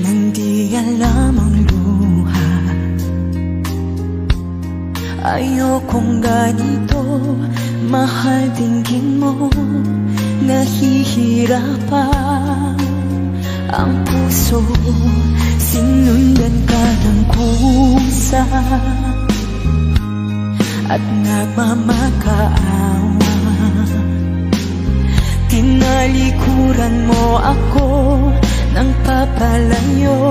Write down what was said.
Nang di alam ang luha. Ayokong ganito Mahal tingin mo Nahihirapan. Ang puso Sinundan ka ng kusa At nagmamakaawa. Tinalikuran mo ako 怕了又。